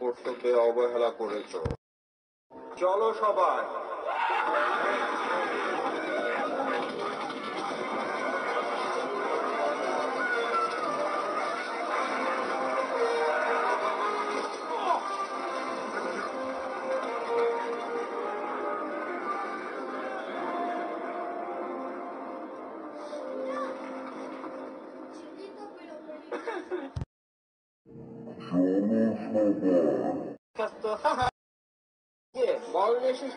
কর্তব্যে অবহেলা করেছ। চলো সবাই। International Bar. Yes, all.